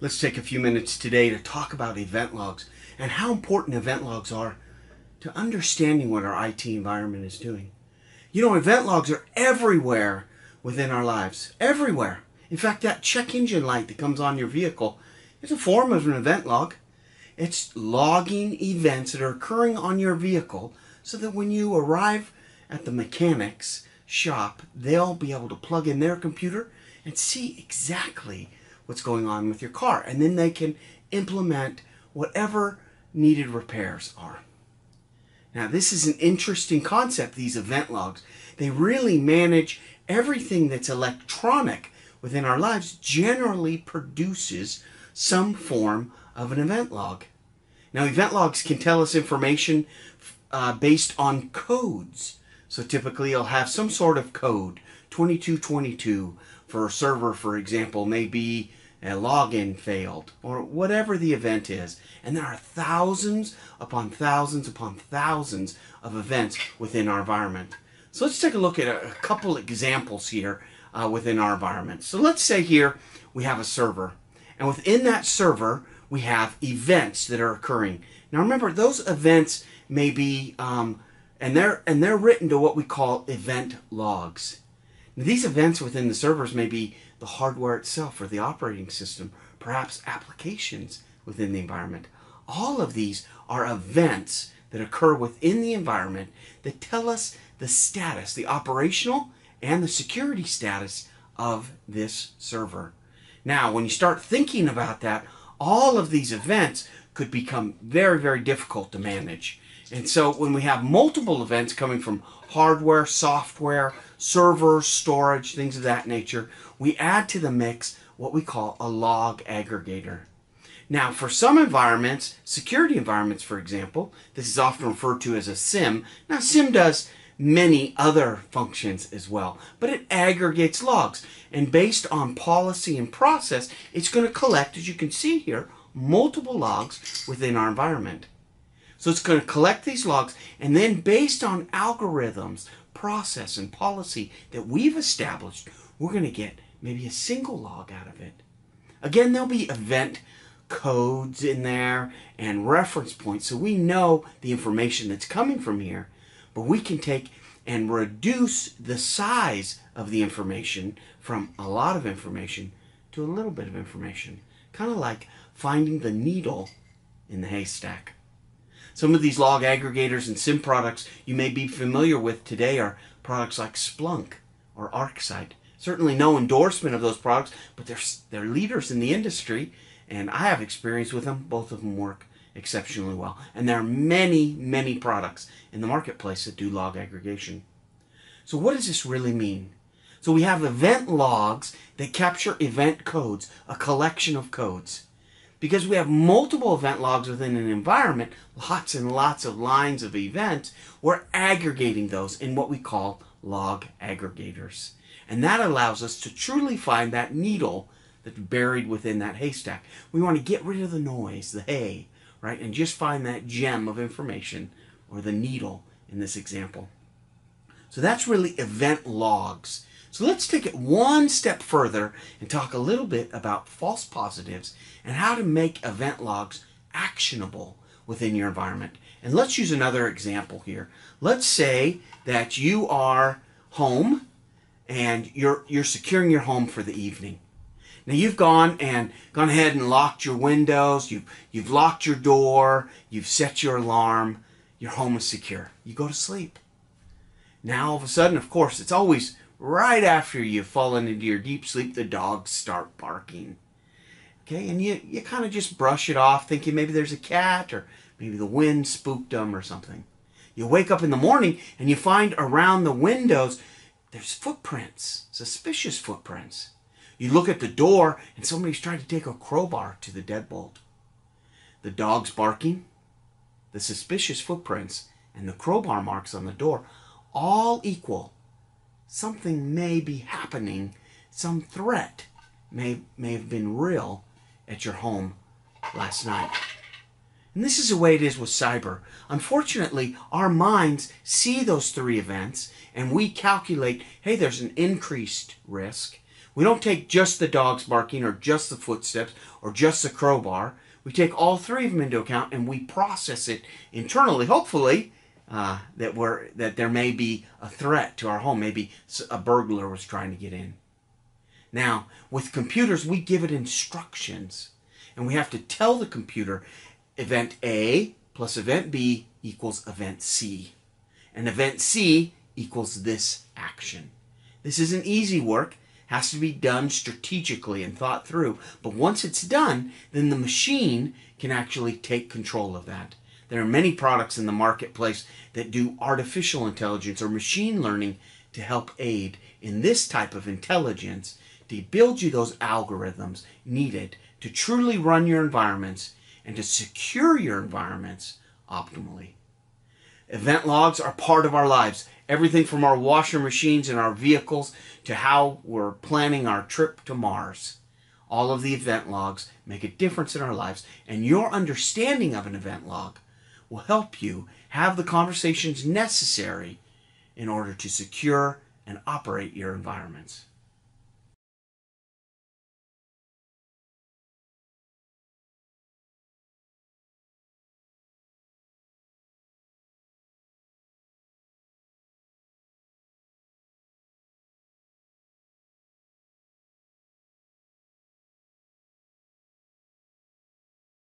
Let's take a few minutes today to talk about event logs and how important event logs are to understanding what our IT environment is doing. You know, event logs are everywhere within our lives. Everywhere. In fact, that check engine light that comes on your vehicle is a form of an event log. It's logging events that are occurring on your vehicle so that when you arrive at the mechanic's shop, they'll be able to plug in their computer and see exactly what's going on with your car. And then they can implement whatever needed repairs are. Now, this is an interesting concept, these event logs. They really manage everything that's electronic within our lives, generally produces some form of an event log. Now, event logs can tell us information uh, based on codes. So typically, you'll have some sort of code. 2222 for a server, for example, may be a login failed, or whatever the event is. And there are thousands upon thousands upon thousands of events within our environment. So let's take a look at a, couple examples here uh, within our environment. So let's say here we have a server, and within that server we have events that are occurring. Now remember, those events may be, um, and they're and they're written to what we call event logs. These events within the servers may be the hardware itself or the operating system, perhaps applications within the environment. All of these are events that occur within the environment that tell us the status, the operational and the security status of this server. Now, when you start thinking about that, all of these events could become very, very difficult to manage. And so when we have multiple events coming from hardware, software, servers, storage, things of that nature, we add to the mix what we call a log aggregator. Now, for some environments, security environments, for example, this is often referred to as a SIEM. Now, SIEM does many other functions as well, but it aggregates logs. And based on policy and process, it's going to collect, as you can see here, multiple logs within our environment. So it's going to collect these logs, and then based on algorithms, process, and policy that we've established, we're going to get maybe a single log out of it. Again, there'll be event codes in there and reference points so we know the information that's coming from here, but we can take and reduce the size of the information from a lot of information to a little bit of information. Kind of like finding the needle in the haystack. Some of these log aggregators and SIEM products you may be familiar with today are products like Splunk or ArcSight. Certainly no endorsement of those products, but they're, they're leaders in the industry, and I have experience with them. Both of them work exceptionally well. And there are many, many products in the marketplace that do log aggregation. So what does this really mean? So we have event logs that capture event codes, a collection of codes. Because we have multiple event logs within an environment, lots and lots of lines of events, we're aggregating those in what we call log aggregators. And that allows us to truly find that needle that's buried within that haystack. We want to get rid of the noise, the hay, right? And just find that gem of information or the needle in this example. So that's really event logs. So let's take it one step further and talk a little bit about false positives and how to make event logs actionable within your environment. And let's use another example here. Let's say that you are home and you're you're securing your home for the evening. Now you've gone and gone ahead and locked your windows, you've you've locked your door, you've set your alarm, your home is secure. You go to sleep. Now all of a sudden, of course, it's always right after you've fallen into your deep sleep, the dogs start barking. Okay, and you, you kind of just brush it off, thinking maybe there's a cat or maybe the wind spooked them or something. You wake up in the morning and you find around the windows there's footprints, suspicious footprints. You look at the door and somebody's trying to take a crowbar to the deadbolt. The dog's barking, the suspicious footprints, and the crowbar marks on the door all equal something may be happening, some threat may, may have been real at your home last night. And this is the way it is with cyber. Unfortunately, our minds see those three events and we calculate, hey, there's an increased risk. We don't take just the dogs barking or just the footsteps or just the crowbar. We take all three of them into account and we process it internally, hopefully, uh, that we're that there may be a threat to our home. Maybe a burglar was trying to get in. Now, with computers, we give it instructions, and we have to tell the computer event A plus event B equals event C, and event C equals this action. This isn't easy work has to be done strategically and thought through. But once it's done, then the machine can actually take control of that. There are many products in the marketplace that do artificial intelligence or machine learning to help aid in this type of intelligence to build you those algorithms needed to truly run your environments and to secure your environments optimally. Event logs are part of our lives. Everything from our washer machines and our vehicles to how we're planning our trip to Mars. All of the event logs make a difference in our lives, and your understanding of an event log will help you have the conversations necessary in order to secure and operate your environments.